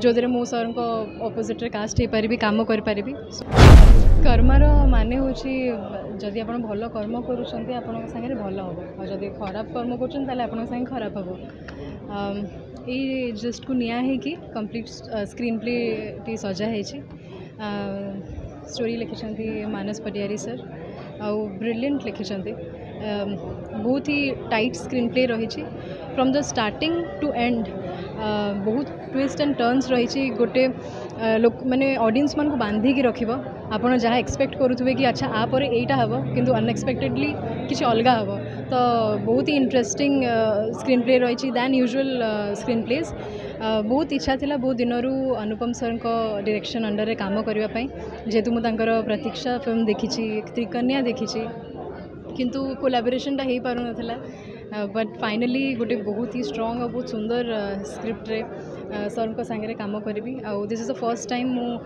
जोधे मु सर अपोजिट्रे कास्ट हो पारि कम करमार मान हूँ जदि आप भल कर्म करेंगे भल हम जदि खराब कर्म कर खराब हम यस्ट को निहि कम्प्लीट स्क्रीन प्ले टी सजा है स्टोरी लिखिंट मानस पटिहारी सर आउ ब्रिलियंट लिखिं बहुत ही टाइट स्क्रीन प्ले रही from the starting to end ବହୁତ ଟୁଇଷ୍ଟ ଆଣ୍ଡ ଟର୍ନସ୍ ରହିଛି ଗୋଟେ ଲୋକ ମାନେ ଅଡ଼ିଏନ୍ସ ମାନଙ୍କୁ ବାନ୍ଧିକି ରଖିବ ଆପଣ ଯାହା ଏକ୍ସପେକ୍ଟ କରୁଥିବେ କି ଆଚ୍ଛା ଆ ପରେ ଏଇଟା ହେବ କିନ୍ତୁ ଅନଏକ୍ସପେକ୍ଟେଡ଼ଲି କିଛି ଅଲଗା ହେବ ତ ବହୁତ ହି ଇଣ୍ଟରେଷ୍ଟିଂ ସ୍କ୍ରିନ୍ ପ୍ଲେ ରହିଛି ଦ୍ୟାନ୍ ୟୁଜୁଆଲ୍ ସ୍କ୍ରିନ୍ ପ୍ଲେଜ୍ ବହୁତ ଇଚ୍ଛା ଥିଲା ବହୁତ ଦିନରୁ ଅନୁପମ ସାର୍ଙ୍କ ଡିରେକ୍ସନ୍ ଅଣ୍ଡରରେ କାମ କରିବା ପାଇଁ ଯେହେତୁ ମୁଁ ତାଙ୍କର ପ୍ରତୀକ୍ଷା ଫିଲ୍ମ ଦେଖିଛି ତ୍ରିକନ୍ୟା ଦେଖିଛି କିନ୍ତୁ କୋଲାବୋରେସନ୍ଟା ହୋଇପାରୁନଥିଲା बट फाइनाली गोटे बहुत ही स्ट्रंग और बहुत सुंदर स्क्रिप्ट रे सर सांगे काम करी this is the first time मु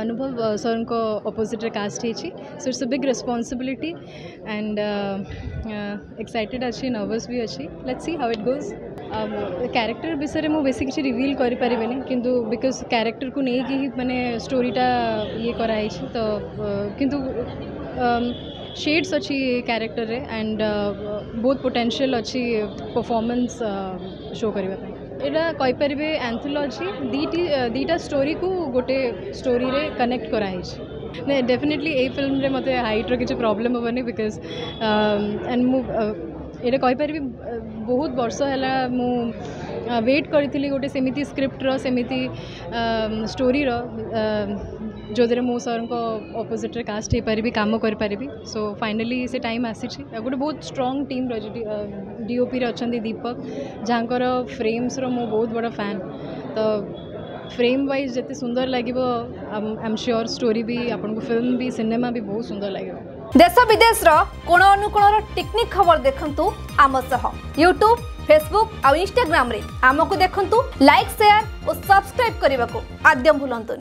अनुभव सर अपोजिट्रे कास्ट होती so it's a big responsibility and excited अच्छी नर्वस भी अच्छी let's see how it goes character विषय में बेस किसी रिविल करें किंतु बिकज क्यारेक्टर को लेकिन ही मैंने स्टोरीटा ये कराई तो किंतु shades achi character re and uh, both potential achi performance uh, show kariba pai এটা কইপারিবে আন্থোলজি দুইটি দুইটা স্টোরিকু গোটে স্টোরিরে কনেক্ট করা হয়েছে ডেফিনেটলি এই ফিল্মরে মতো হাইট্র কিছু প্রোবলেম হবনি বিকজ এন্ড মু यहाँ कहीपर बहुत वर्ष है मु वेट करी गोटे सेमती स्क्रिप्ट सेमती स्टोरी रोद थे मुझे अपोजिट रे कास्ट काम करी सो फाइनाली से टाइम आसी गोटे बहुत स्ट्रंग टीम रही डीओपी अच्छा दीपक जहाँ फ्रेमस रो बहुत बड़ा फैन तो फ्रेम वाइज जिते सुंदर लगे आम एम श्योर स्टोरी भी आपको फिल्म भी सिनेमा भी बहुत सुंदर लगे ଦେଶ ବିଦେଶର କୋଣ ଅନୁକୋଣର ଟିକ୍ନିକ୍ ଖବର ଦେଖନ୍ତୁ ଆମ ସହ ୟୁଟ୍ୟୁବ୍ ଫେସବୁକ୍ ଆଉ ଇନଷ୍ଟାଗ୍ରାମରେ ଆମକୁ ଦେଖନ୍ତୁ ଲାଇକ୍ ସେୟାର ଓ ସବସ୍କ୍ରାଇବ୍ କରିବାକୁ ଆଦ୍ୟ ଭୁଲନ୍ତୁନି